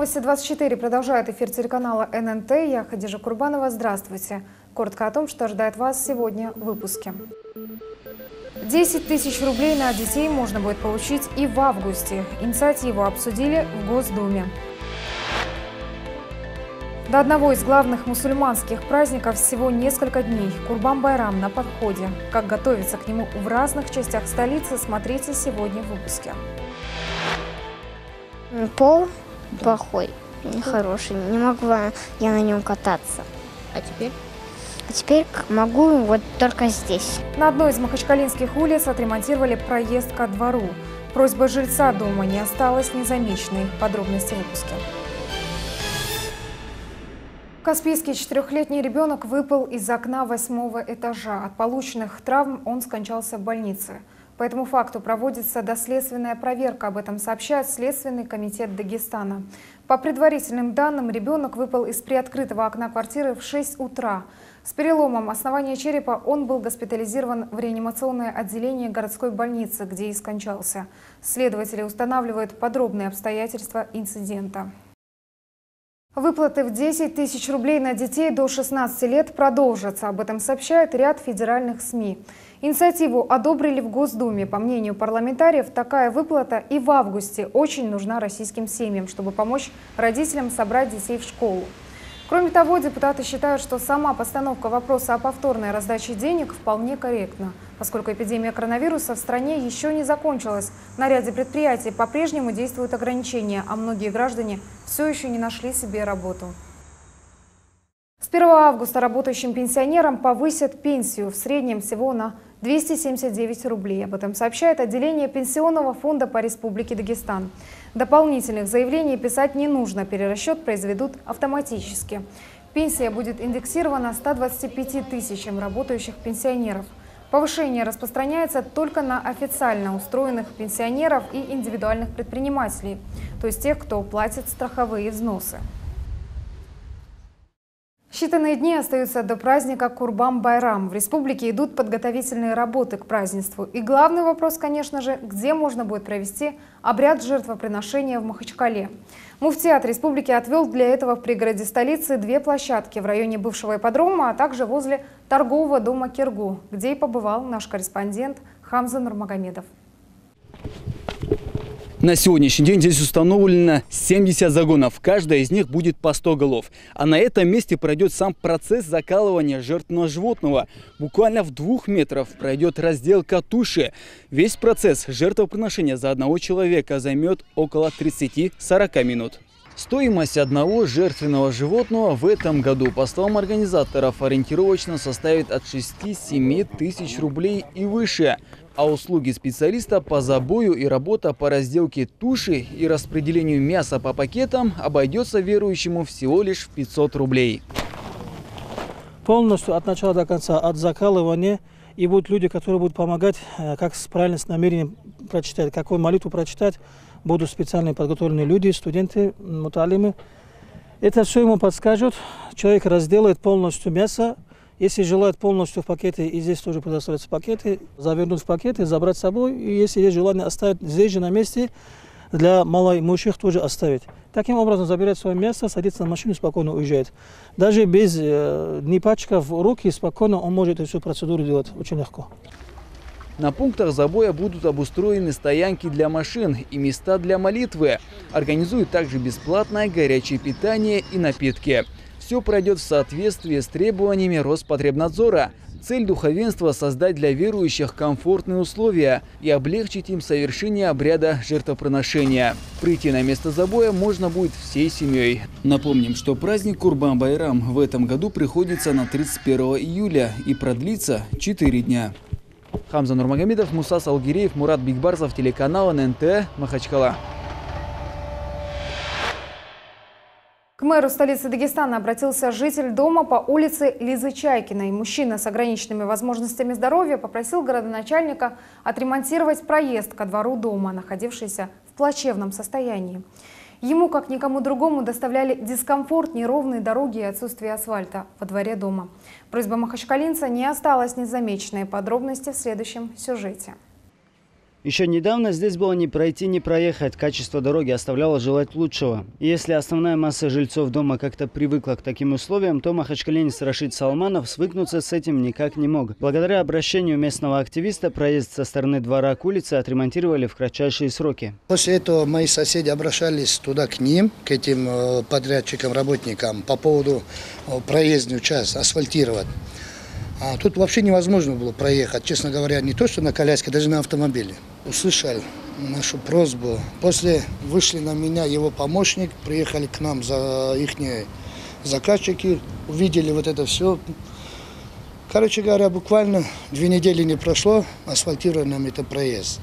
Новости 24 продолжает эфир телеканала ННТ. Я Хадижа Курбанова. Здравствуйте. Коротко о том, что ожидает вас сегодня в выпуске. 10 тысяч рублей на детей можно будет получить и в августе. Инициативу обсудили в Госдуме. До одного из главных мусульманских праздников всего несколько дней. Курбан-Байрам на подходе. Как готовиться к нему в разных частях столицы, смотрите сегодня в выпуске. Пол плохой, нехороший. Не могу я на нем кататься. А теперь? А теперь могу вот только здесь. На одной из махачкалинских улиц отремонтировали проезд ко двору. Просьба жильца дома не осталась незамеченной. Подробности в выпуске. Каспийский четырехлетний ребенок выпал из окна восьмого этажа. От полученных травм он скончался в больнице. По этому факту проводится доследственная проверка. Об этом сообщает Следственный комитет Дагестана. По предварительным данным, ребенок выпал из приоткрытого окна квартиры в 6 утра. С переломом основания черепа он был госпитализирован в реанимационное отделение городской больницы, где и скончался. Следователи устанавливают подробные обстоятельства инцидента. Выплаты в 10 тысяч рублей на детей до 16 лет продолжатся. Об этом сообщает ряд федеральных СМИ. Инициативу одобрили в Госдуме. По мнению парламентариев, такая выплата и в августе очень нужна российским семьям, чтобы помочь родителям собрать детей в школу. Кроме того, депутаты считают, что сама постановка вопроса о повторной раздаче денег вполне корректна, поскольку эпидемия коронавируса в стране еще не закончилась. На ряде предприятий по-прежнему действуют ограничения, а многие граждане все еще не нашли себе работу. С 1 августа работающим пенсионерам повысят пенсию в среднем всего на 279 рублей. Об этом сообщает отделение Пенсионного фонда по Республике Дагестан. Дополнительных заявлений писать не нужно, перерасчет произведут автоматически. Пенсия будет индексирована 125 тысячам работающих пенсионеров. Повышение распространяется только на официально устроенных пенсионеров и индивидуальных предпринимателей, то есть тех, кто платит страховые взносы. Считанные дни остаются до праздника Курбан-Байрам. В республике идут подготовительные работы к празднеству. И главный вопрос, конечно же, где можно будет провести обряд жертвоприношения в Махачкале. Муфтиат республики отвел для этого в пригороде столицы две площадки в районе бывшего ипподрома, а также возле торгового дома Киргу, где и побывал наш корреспондент Хамза Нурмагомедов. На сегодняшний день здесь установлено 70 загонов. Каждая из них будет по 100 голов. А на этом месте пройдет сам процесс закалывания жертвного животного. Буквально в двух метрах пройдет разделка туши. Весь процесс жертвоприношения за одного человека займет около 30-40 минут. Стоимость одного жертвенного животного в этом году, по словам организаторов, ориентировочно составит от 6-7 тысяч рублей и выше. А услуги специалиста по забою и работа по разделке туши и распределению мяса по пакетам обойдется верующему всего лишь в 500 рублей. Полностью от начала до конца, от закалывания, и будут люди, которые будут помогать, э, как с правильным намерением прочитать, какую молитву прочитать, будут специальные подготовленные люди, студенты, муталимы. Это все ему подскажут. Человек разделает полностью мясо, если желают полностью в пакеты, и здесь тоже предоставляются пакеты, завернуть в пакеты, забрать с собой. И если есть желание оставить здесь же на месте, для малоимущих тоже оставить. Таким образом, забирает свое место, садится на машину спокойно уезжает. Даже без э, не руки, спокойно он может эту всю процедуру делать очень легко. На пунктах забоя будут обустроены стоянки для машин и места для молитвы. Организуют также бесплатное горячее питание и напитки. Все пройдет в соответствии с требованиями Роспотребнадзора. Цель духовенства – создать для верующих комфортные условия и облегчить им совершение обряда жертвоприношения. Прийти на место забоя можно будет всей семьей. Напомним, что праздник Курбан-Байрам в этом году приходится на 31 июля и продлится 4 дня. Хамза Нурмагомедов, Мусас Алгиреев, Мурат Бигбарзов, телеканал ННТ, Махачкала. К мэру столицы Дагестана обратился житель дома по улице Лизы Чайкиной. Мужчина с ограниченными возможностями здоровья попросил городоначальника отремонтировать проезд ко двору дома, находившийся в плачевном состоянии. Ему, как никому другому, доставляли дискомфорт неровные дороги и отсутствие асфальта во дворе дома. Просьба махачкалинца не осталась незамеченной. Подробности в следующем сюжете. Еще недавно здесь было не пройти, не проехать. Качество дороги оставляло желать лучшего. И если основная масса жильцов дома как-то привыкла к таким условиям, то махачкаленец Рашид Салманов свыкнуться с этим никак не мог. Благодаря обращению местного активиста проезд со стороны двора к улице отремонтировали в кратчайшие сроки. После этого мои соседи обращались туда к ним, к этим э, подрядчикам, работникам по поводу э, проездную часть асфальтировать. А тут вообще невозможно было проехать, честно говоря, не то что на коляске, даже на автомобиле. Услышали нашу просьбу. После вышли на меня его помощник, приехали к нам за их заказчики, увидели вот это все. Короче говоря, буквально две недели не прошло, асфальтируем нам это проезд.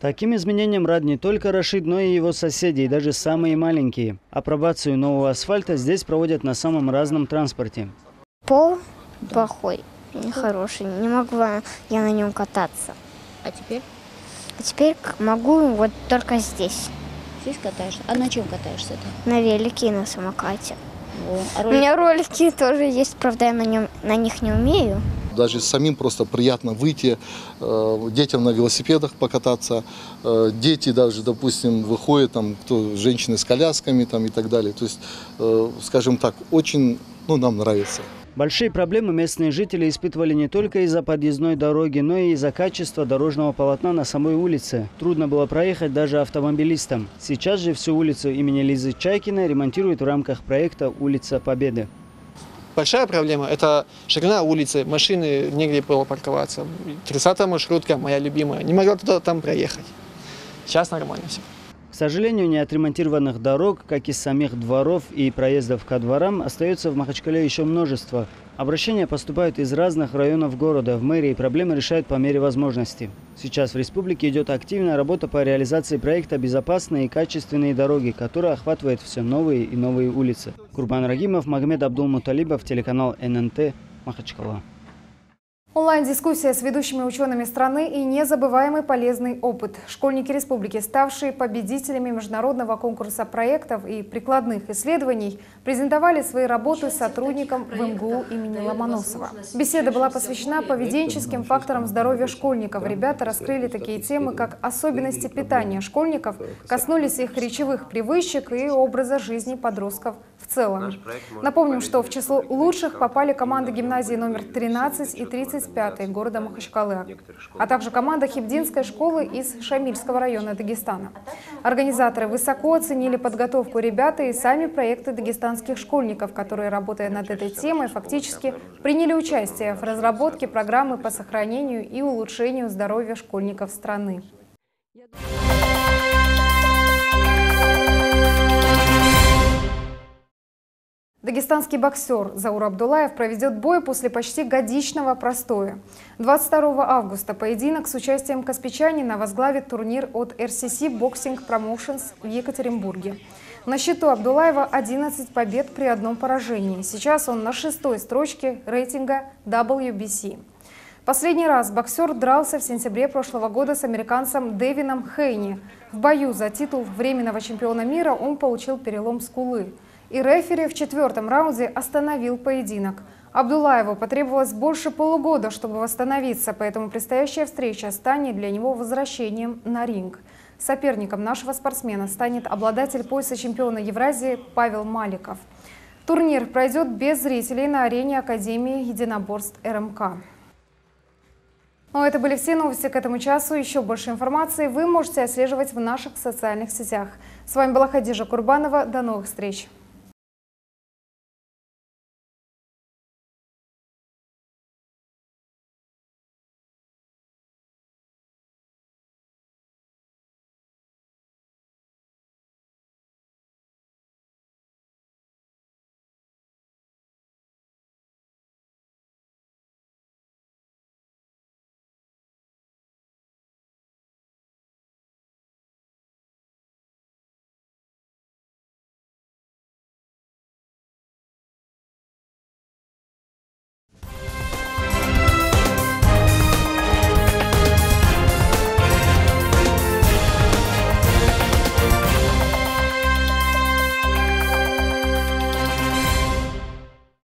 Таким изменениям рад не только Рашид, но и его соседи, и даже самые маленькие. Апробацию нового асфальта здесь проводят на самом разном транспорте. Пол плохой, нехороший. Не могла я на нем кататься. А теперь? А теперь могу вот только здесь. Здесь катаешься? А на чем катаешься то? На велике и на самокате. О, а У ролик- меня ролики тоже есть, правда, я на, нем, на них не умею. Даже самим просто приятно выйти, э, детям на велосипедах покататься. Э, дети даже, допустим, выходят, там, кто, женщины с колясками там, и так далее. То есть, э, скажем так, очень ну, нам нравится. Большие проблемы местные жители испытывали не только из-за подъездной дороги, но и из-за качества дорожного полотна на самой улице. Трудно было проехать даже автомобилистам. Сейчас же всю улицу имени Лизы Чайкиной ремонтируют в рамках проекта «Улица Победы». Большая проблема – это ширина улицы, машины негде было парковаться. 30-я маршрутка, моя любимая, не могла туда там проехать. Сейчас нормально все. Сожалению, неотремонтированных дорог, как и самих дворов и проездов ко дворам, остается в Махачкале еще множество. Обращения поступают из разных районов города. В мэрии проблемы решают по мере возможности. Сейчас в республике идет активная работа по реализации проекта «Безопасные и качественные дороги», которая охватывает все новые и новые улицы. Курбан Рагимов, Магомед Абдулмуталибов, телеканал ННТ, Махачкала. Онлайн-дискуссия с ведущими учеными страны и незабываемый полезный опыт. Школьники республики, ставшие победителями международного конкурса проектов и прикладных исследований, презентовали свои работы сотрудникам в МГУ имени Ломоносова. Беседа была посвящена поведенческим факторам здоровья школьников. Ребята раскрыли такие темы, как особенности питания школьников, коснулись их речевых привычек и образа жизни подростков в целом. Напомним, что в число лучших попали команды гимназии номер 13 и 35 города Махачкалы, а также команда Хибдинской школы из Шамильского района Дагестана. Организаторы высоко оценили подготовку ребят и сами проекты дагестанских школьников, которые, работая над этой темой, фактически приняли участие в разработке программы по сохранению и улучшению здоровья школьников страны. Дагестанский боксер Заур Абдулаев проведет бой после почти годичного простоя. 22 августа поединок с участием Каспичанина возглавит турнир от RCC Boxing Promotions в Екатеринбурге. На счету Абдулаева 11 побед при одном поражении. Сейчас он на шестой строчке рейтинга WBC. Последний раз боксер дрался в сентябре прошлого года с американцем Дэвином Хейни. В бою за титул временного чемпиона мира он получил перелом скулы. И рефери в четвертом раунде остановил поединок. Абдулаеву потребовалось больше полугода, чтобы восстановиться, поэтому предстоящая встреча станет для него возвращением на ринг. Соперником нашего спортсмена станет обладатель пояса чемпиона Евразии Павел Маликов. Турнир пройдет без зрителей на арене Академии единоборств РМК. Ну, это были все новости к этому часу. Еще больше информации вы можете отслеживать в наших социальных сетях. С вами была Хадижа Курбанова. До новых встреч!